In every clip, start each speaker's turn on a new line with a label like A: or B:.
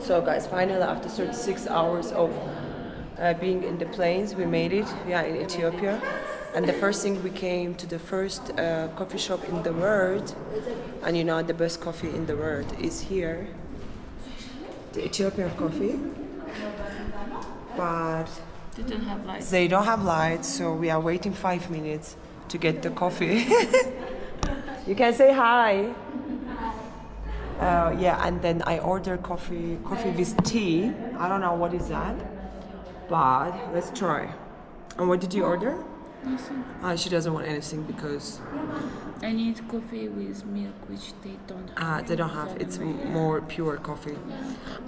A: So guys, finally after 36 hours of uh, being in the planes, we made it. We are in Ethiopia. And the first thing we came to the first uh, coffee shop in the world. And you know the best coffee in the world is here. The Ethiopian coffee. But
B: Didn't have lights.
A: they don't have lights, so we are waiting five minutes to get the coffee. you can say hi. Uh, yeah, and then I ordered coffee, coffee with tea. I don't know what is that, but let's try. And what did you order? Uh, she doesn't want anything because
B: I need coffee with milk, which they don't have.
A: uh, they don't have. It's more pure coffee,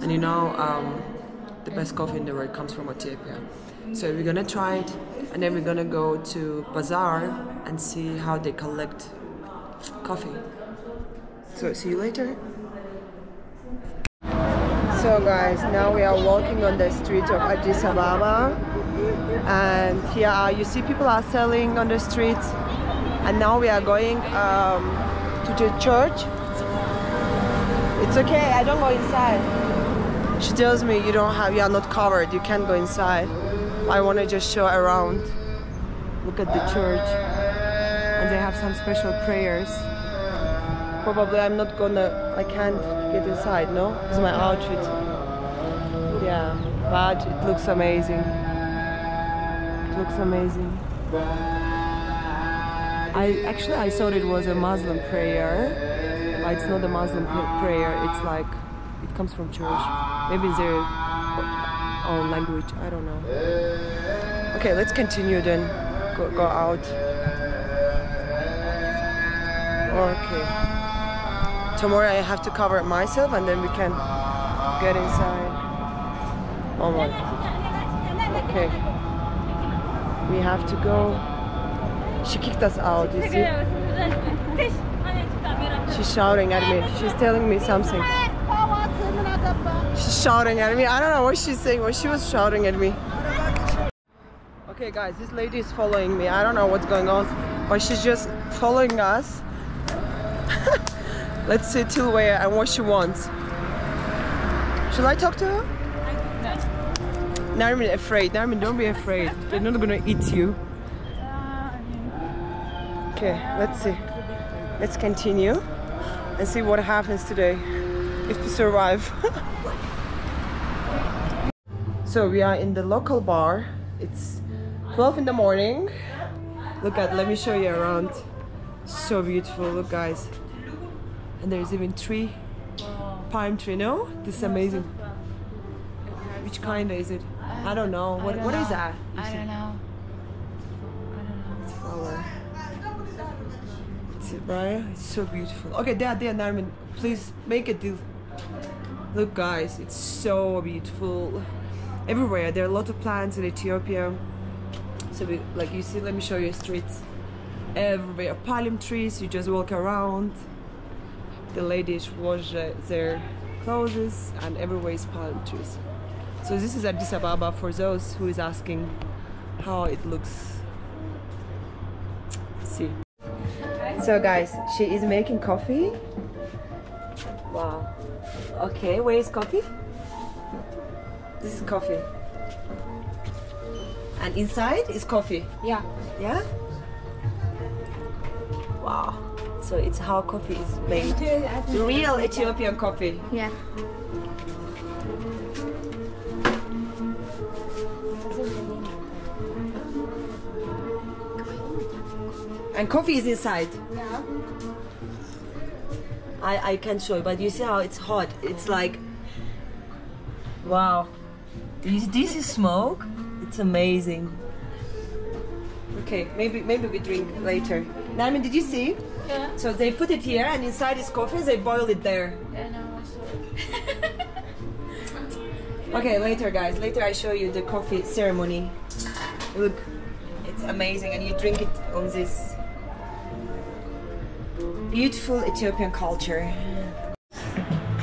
A: and you know um, the best coffee in the world comes from Ethiopia. So we're gonna try it, and then we're gonna go to bazaar and see how they collect coffee. So see you later. So guys, now we are walking on the street of Addis Ababa, and here are, you see people are selling on the streets, and now we are going um, to the church. It's okay, I don't go inside. She tells me you don't have, you are not covered, you can't go inside. I want to just show around. Look at the church, and they have some special prayers. Probably I'm not gonna, I can't get inside, no? It's my outfit. Yeah, but it looks amazing. It looks amazing. I actually I thought it was a Muslim prayer, but it's not a Muslim prayer. It's like it comes from church. Maybe their own language. I don't know. Okay, let's continue then. Go, go out. Okay. Tomorrow I have to cover it myself, and then we can get inside. Oh my. Okay. We have to go. She kicked us out, you see? She's shouting at me. She's telling me something. She's shouting at me. I don't know what she's saying, but she was shouting at me. Okay, guys, this lady is following me. I don't know what's going on, but she's just following us. Let's see where and what she wants. Should I talk to her? Narmin afraid. Narmin, don't be afraid. They're not gonna eat you. Okay, let's see. Let's continue and see what happens today if we survive. so we are in the local bar. It's 12 in the morning. Look at, let me show you around. So beautiful, look guys. And there's even tree, palm tree, no? This is amazing. Which kind is it? I don't know. What, what is that? You
B: I
A: see?
B: don't know.
A: It's flower. It's right? It's so beautiful. Okay, there, there, Narmin. Please make a deal. Look, guys, it's so beautiful. Everywhere there are a lot of plants in Ethiopia. So, we, like you see, let me show you streets. Everywhere, palm trees. You just walk around. The ladies wash uh, their clothes, and everywhere is palm trees. So this is Addis Ababa for those who is asking how it looks. See. So guys, she is making coffee. Wow. Okay, where is coffee? This is coffee. And inside is coffee.
C: Yeah.
A: Yeah? Wow. So it's how coffee is made. Real Ethiopian coffee.
C: Yeah.
A: And coffee is inside.
C: Yeah.
A: I, I can show you, but you see how it's hot. It's like, wow. This, this is smoke. It's amazing. Okay, maybe maybe we drink later. Narmin, did you see?
B: Yeah.
A: So they put it here, and inside is coffee. They boil it there.
B: Yeah, no, I saw it.
A: Okay, later, guys. Later, I show you the coffee ceremony. Look, it's amazing, and you drink it on this beautiful Ethiopian culture.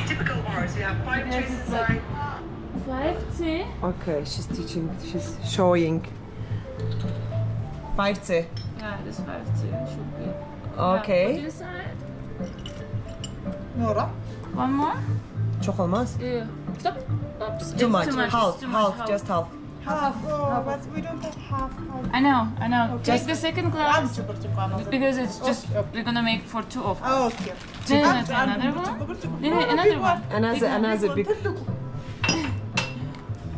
A: Typical bars. You have five trees inside.
B: Five tea?
A: Okay, she's teaching. She's showing. Five tea.
B: Yeah, it is five tea should be. Yeah,
A: Okay.
D: Nora?
B: One more?
A: Çok olmaz.
B: Yeah. Stop. Stop. It's
A: Too much.
B: Too much.
A: Half,
B: It's too
A: half,
B: much.
A: just half.
C: Half. Oh, but we don't have half. half.
B: I know. I know.
A: Just-
B: Take the second glass because it's just we're gonna make for two of us.
C: Oh, okay.
B: Then another one. Then another one.
A: Another, another big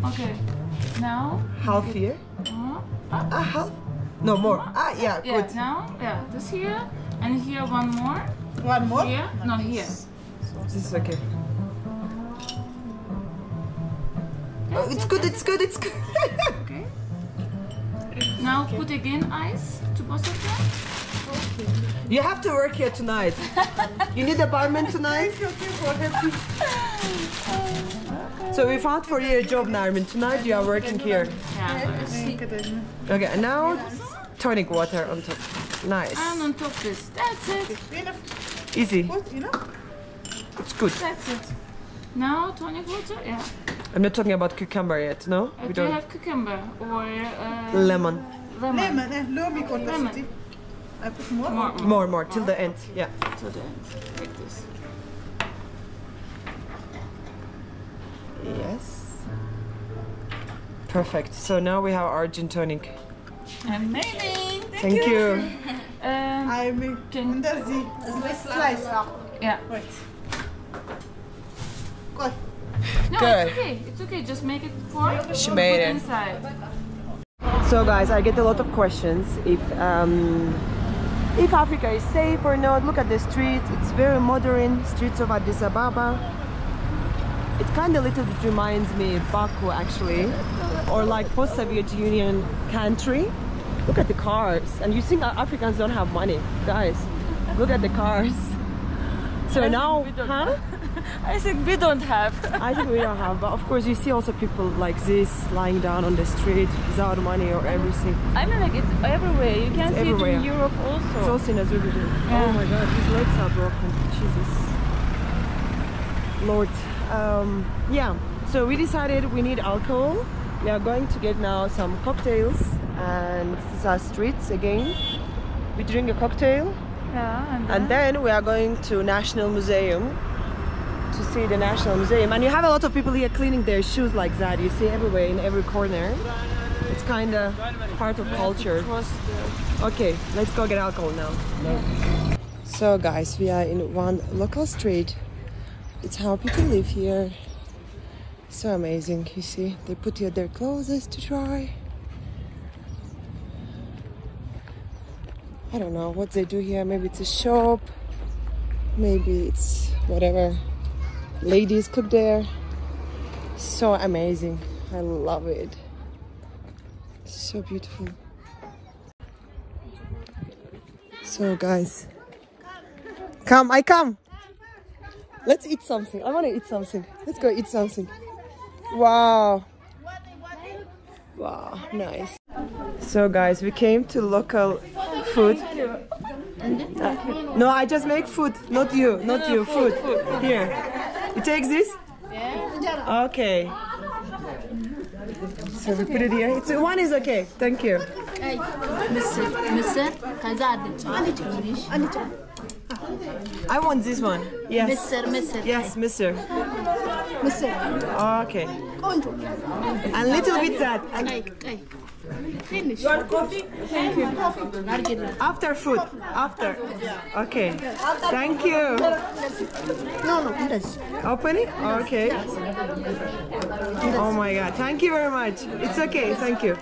B: Okay. Now.
A: half here.
B: Uh,
A: half. No more. Ah, yeah,
B: yeah.
A: good.
B: Now. Yeah. This here and here one more.
C: One more.
B: Here. No here.
A: This is okay. Oh, it's good, it's good, it's good.
B: Okay. Now put again ice to both of them.
A: you have to work here tonight. you need a barman tonight? So we found for you a job, Narmin. Tonight you are working here.
B: Yeah.
A: Okay, and now tonic water on top. Nice.
B: And on top this. That's it.
C: Enough.
A: Easy.
C: What? Enough?
A: It's good.
B: That's it. Now tonic water. Yeah.
A: I'm not talking about cucumber yet, no?
B: Uh,
A: We
B: do you
A: don't.
B: have cucumber or uh,
A: Lemon.
B: lemon?
C: Lemon. Eh, lomi quantity. I put more.
B: More.
A: More, more, till the end. Yeah.
B: To the end. Like this.
A: Yes. Perfect. So now we have our gin tonic.
B: Amazing.
A: Thank you.
B: Um,
C: I make
B: Can-
C: under the slice.
B: yeah.
C: Wait. Go.
B: No,
A: Good.
B: it's okay. It's okay. Just make it four.
A: She made it.
B: inside.
A: So guys, I get a lot of questions if um, if Africa is safe or not. Look at the streets; it's very modern. Streets of Addis Ababa. It kind of a little bit reminds me Baku actually, or like post-Soviet Union country. Look at the cars, and you think Africans don't have money, guys? Look at the cars. So now, huh?
B: I think we don't have.
A: I think we don't have, but of course you see also people like this lying down on the street without money or mm-hmm. everything.
B: I mean, like it's everywhere. You can see
A: everywhere.
B: it in Europe also.
A: It's also in Azerbaijan. Oh my god, his legs are broken. Jesus. Lord. Um, yeah, so we decided we need alcohol. We are going to get now some cocktails and these are streets again. We drink a cocktail
B: yeah, and then,
A: and then we are going to National Museum to see the National Museum. And you have a lot of people here cleaning their shoes like that. You see everywhere in every corner. It's kind of part of culture. Okay, let's go get alcohol now. So guys, we are in one local street. It's how people live here. So amazing, you see. They put here their clothes to dry. I don't know what they do here. Maybe it's a shop. Maybe it's whatever. Ladies cook there. So amazing. I love it. So beautiful. So guys, come, I come. Let's eat something. I want to eat something. Let's go eat something. Wow. Wow, nice. So guys, we came to local food. Uh, no, I just make food, not you, not you. Food. Here. You take this? Okay. So we put it here. It's one is okay. Thank you. I want this one. Yes.
D: Mr. Mr.
A: Yes, Mr.
D: Mr.
A: Okay. A little bit that. Finish.
D: Your coffee? Thank you.
A: After food. After. Okay. Thank you.
D: No, no.
A: Open it? Okay. Oh my god. Thank you very much. It's okay. Thank you.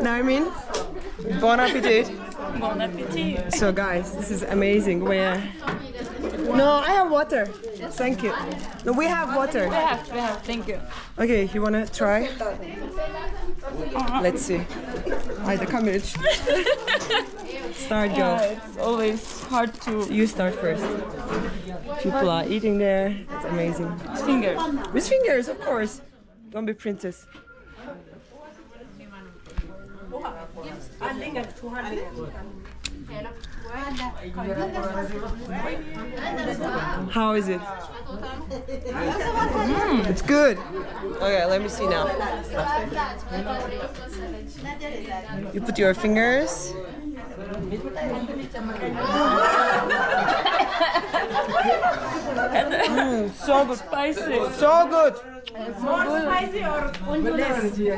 A: Now I mean, bon appetit.
B: Bon appetit.
A: So guys, this is amazing. Where? No, I have water. Thank you. No, we have water.
B: We have, we have. Thank you.
A: Okay, you wanna try? Let's see. I the camera. Start go.
B: Yeah, it's always hard to
A: You start first. People are eating there. It's amazing.
B: use fingers.
A: With fingers, of course. Don't be princess. How is it? Mm, it's good. Okay, let me see now. You put your fingers. Mm, so good.
B: Spicy.
A: So good. More spicy or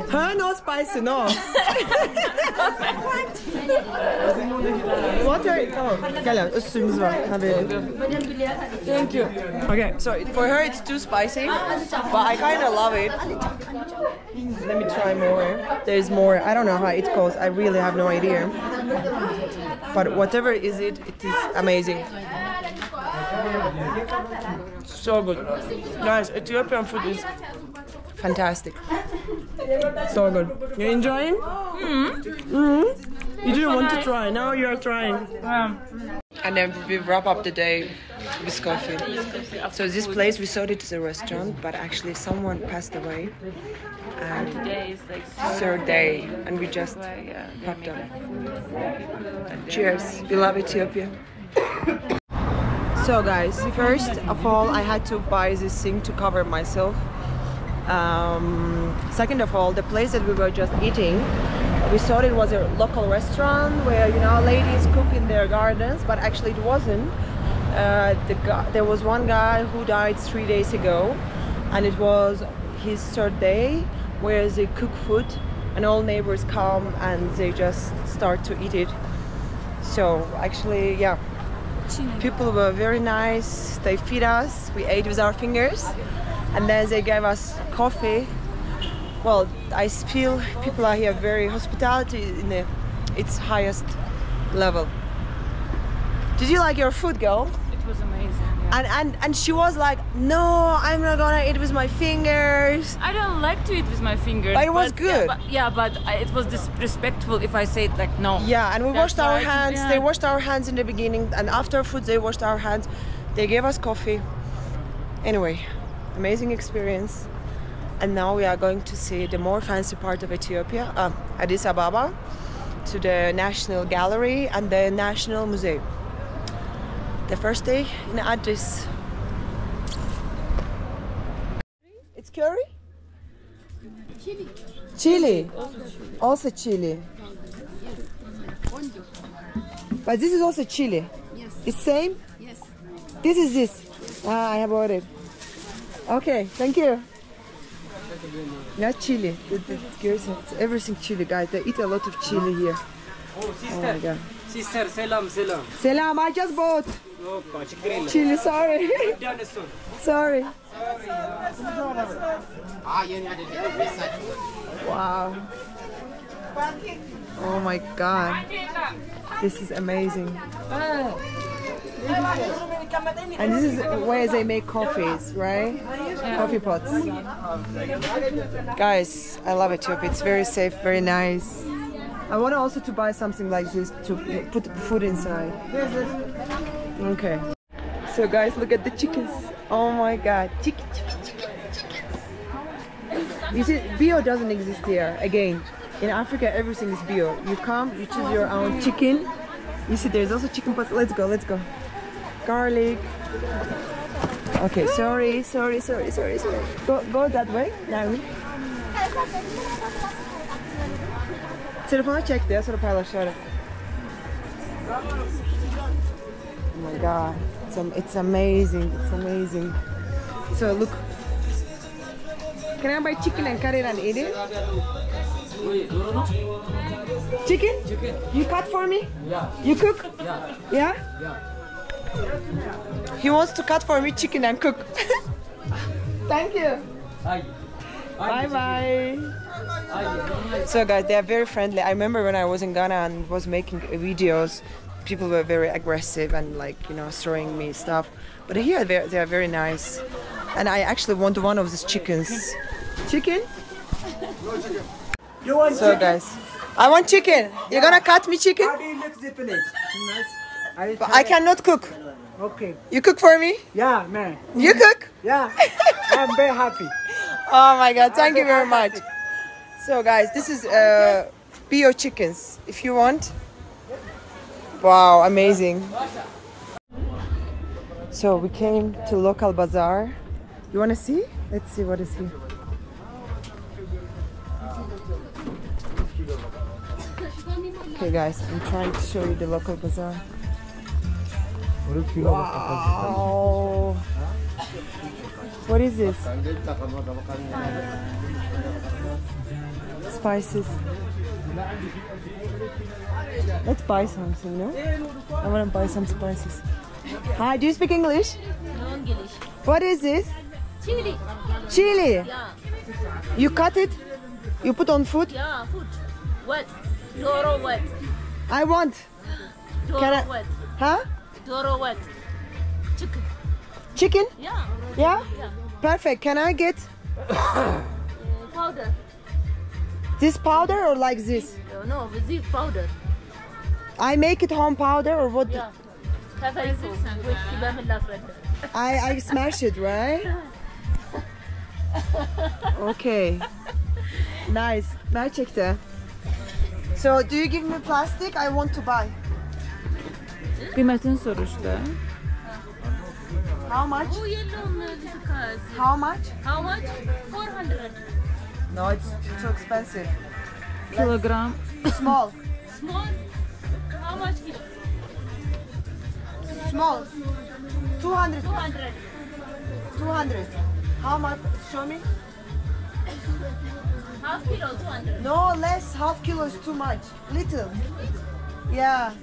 A: Huh? No spicy, no. Water. Oh, gel ya, üstümüz var.
B: Thank you.
A: Okay, so for her it's too spicy, but I kind of love it. Let me try more. There's more. I don't know how it goes. I really have no idea. But whatever is it, it is amazing. So good. Guys, Ethiopian food is fantastic. So good. You enjoying? Mm-hmm. You didn't want to try. Now you are trying.
B: Um,
A: And then we wrap up the day with coffee. So this place we thought it is a restaurant, but actually someone passed away. And
B: today is like
A: third day, and we just
B: yeah,
A: packed up. Cheers. We love Ethiopia. So guys, first of all, I had to buy this thing to cover myself. Um, second of all, the place that we were just eating, we thought it was a local restaurant where you know ladies cook in their gardens, but actually it wasn't. Uh, the guy, there was one guy who died three days ago, and it was his third day where they cook food, and all neighbors come and they just start to eat it. So actually, yeah, people were very nice. They feed us. We ate with our fingers, and then they gave us coffee. Well, I feel people are here very hospitality in the, its highest level. Did you like your food, girl?
B: it was amazing. Yeah.
A: And and and she was like, no, I'm not gonna eat with my fingers.
B: I don't like to eat with my fingers.
A: But it was
B: Yeah,
A: good.
B: but, yeah, but it was disrespectful if I said like no.
A: Yeah, and we
B: That's
A: washed our hands.
B: yeah.
A: They washed our hands in the beginning, and after food, they washed our hands. They gave us coffee. Anyway, amazing experience. And now we are going to see the more fancy part of Ethiopia, uh, Addis Ababa, to the National Gallery and the National Museum. The first day in Addis. It's curry? Chili. Chili. Also chili. But this is also chili.
D: Yes.
A: It's same?
D: Yes.
A: This is this. Ah, I have ordered. Okay, thank you. Not chili. The, the, everything chili, guys. They eat a lot of chili here.
E: Oh,
A: Oh my god.
E: Sister, salam, salam.
A: Salam, I just bought.
E: No,
A: Chili, sorry. sorry. Wow. Oh my god. This is amazing. And this is where they make coffees, right? Yeah. Coffee pots. Guys, I love Ethiopia. It's very safe, very nice. I want also to buy something like this to put food inside. Okay. So guys, look at the chickens. Oh my god. Chicken, chicken, chicken, chickens. You see, bio doesn't exist here. Again, in Africa, everything is bio. You come, you choose your own chicken. You see, there's also chicken pots. Let's go, let's go. Garlic. Okay, sorry, sorry, sorry, sorry, sorry. Go, go that way. Now. Telefona çekti ya sonra paylaşıyorum. Oh my god, it's, it's amazing, it's amazing. So look, can I buy chicken and cut it and eat it? Chicken? You cut for me?
E: Yeah.
A: You cook?
E: Yeah.
A: Yeah? He wants to cut for me chicken and cook. Thank you.
E: አይ
A: Bye bye. So guys, they are very friendly. I remember when I was in Ghana and was making videos, people were very aggressive and like you know throwing me stuff. But here they they are very nice, and I actually want one of these chickens. Chicken?
E: You want
A: So guys, I want chicken. You're gonna cut me chicken?
E: How do you look the? I
A: But I cannot cook.
E: Okay.
A: You cook for me?
E: Yeah, man.
A: You cook?
E: Yeah. I'm very happy.
A: Oh my god, thank you very much. So guys, this is uh bio chickens. If you want. Wow, amazing. So we came to local bazaar. You want to see? Let's see what is here. Okay guys, I'm trying to show you the local bazaar. Wow. What is this? Spices. Let's buy something, no? I want to buy some spices. Hi, do you speak English?
F: No English.
A: What is this?
F: Chili.
A: Chili.
F: Yeah.
A: You cut it? You put on food?
F: Yeah. Food. What? Doro wat?
A: I want.
F: Doro
A: Can I-
F: what?
A: Huh?
F: Doro wat? Chicken.
A: Chicken?
F: Yeah.
A: Yeah?
F: Yeah.
A: Perfect. Can I get
F: powder.
A: this powder or like this?
F: No, no, with this powder.
A: I make it home powder or what?
F: Yeah. Tafarifu. With kibamilla friend.
A: I, I smash it, right? Okay. Nice. Gerçekten. So do you give me plastic? I want to buy.
B: Kıymetini sor işte.
A: How much?
F: Oh, yellow because.
A: How much?
F: How much? 400.
A: No, it's too expensive.
B: Kilogram.
A: Small.
F: Small. How much kilo?
A: Small. 200.
F: 200.
A: 200. How much? Show me.
F: Half kilo, 200.
A: No, less. Half kilo is too much. Little. Yeah.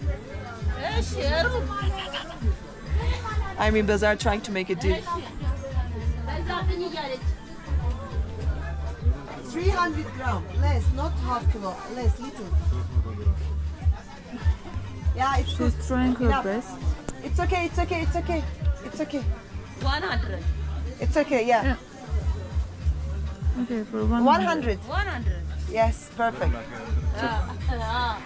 F: Share.
A: I'm in bazaar trying to make a deal.
F: Ben zaten iade
A: 300 gram. Less, not half kilo. Less, little. Yeah, it's good.
B: She's trying her
A: Enough.
B: best.
A: It's okay, it's okay, it's okay. It's okay.
F: 100.
A: It's okay, yeah.
B: Okay, for one.
A: 100.
F: 100.
A: Yes, perfect.
F: Ah, ah.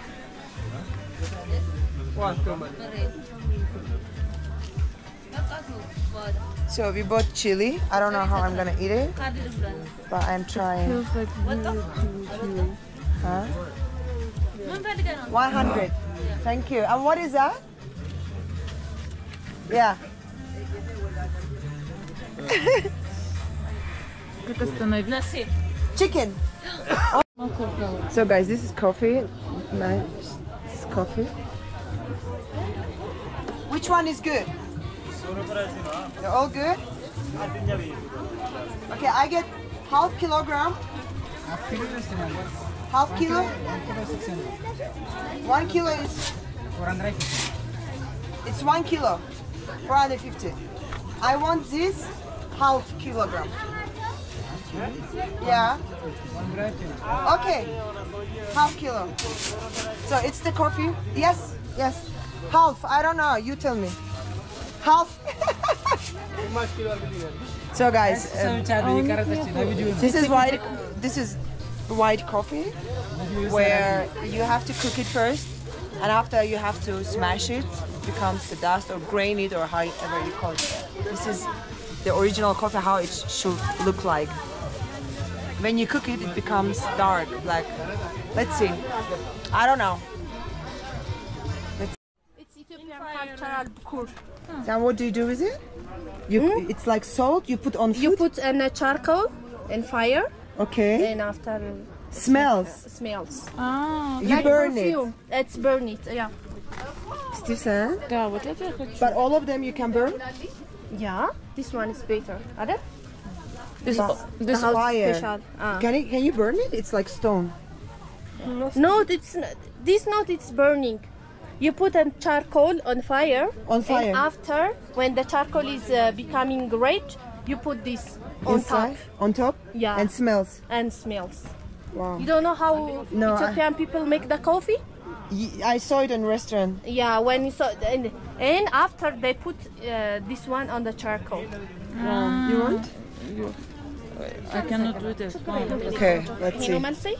A: So we bought chili. I don't know how I'm gonna eat it, but I'm trying. Huh? 100. Thank you. And what is that? Yeah. Chicken. so guys, this is coffee. Nice coffee. Which one is good? They're all good? Okay, I get half kilogram. Half kilo? One kilo is it's one kilo. 450. I want this half kilogram. Yeah. Okay. Half kilo. So it's the coffee? Yes, yes. Half. I don't know. You tell me. Half. so guys, um, this is white. This is white coffee, where you have to cook it first, and after you have to smash it, becomes the dust or grain it or however you call it. This is the original coffee, how it should look like. When you cook it, it becomes dark, black. Let's see. I don't know.
D: It's Ethiopian cultural bukur.
A: So what do you do with it? You, mm? It's like salt. You put on. Food?
D: You put in a charcoal and fire.
A: Okay.
D: And after.
A: Smells.
D: Uh, smells.
B: Ah.
A: You
D: like
A: burn
D: perfume. it. Let's burn it. Yeah.
B: İstiyorsan.
A: But all of them you can burn.
D: Yeah. This one is better. Other.
B: This, this
A: fire.
D: Special. Ah.
A: Can it, Can you burn it? It's like stone.
D: No, it's this not. It's burning. You put a charcoal on fire.
A: On fire.
D: And after, when the charcoal is uh, becoming red, you put this on
A: Inside,
D: top
A: on top.
D: Yeah.
A: And smells.
D: and smells.
A: Wow.
D: You don't know how
A: No, I-
D: people make the coffee?
A: I saw it in restaurant.
D: Yeah, when you saw and, and after they put uh, this one on the charcoal.
A: Wow. You want?
B: I cannot do this.
A: Okay, let's see.
D: know, Mansi?